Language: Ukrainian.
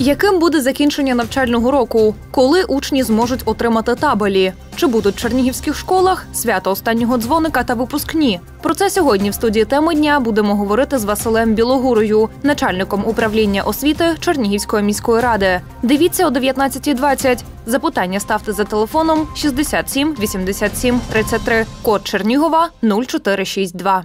Яким буде закінчення навчального року? Коли учні зможуть отримати табелі? Чи будуть в чернігівських школах свято останнього дзвоника та випускні? Про це сьогодні в студії теми дня будемо говорити з Василем Білогурою, начальником управління освіти Чернігівської міської ради. Дивіться о 19.20. Запитання ставте за телефоном 67 87 33, код Чернігова 0462.